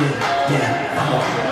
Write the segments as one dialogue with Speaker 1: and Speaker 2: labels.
Speaker 1: yeah, yeah, come on.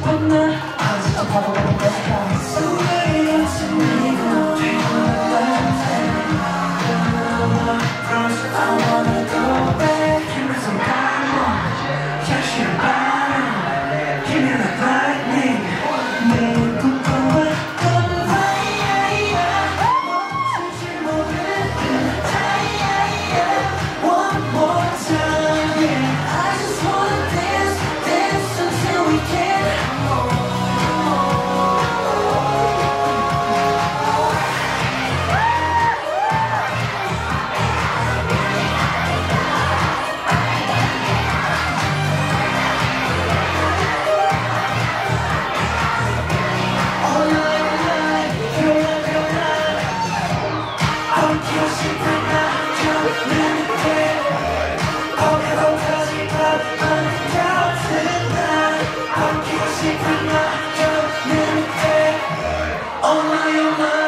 Speaker 1: Oh my, oh my.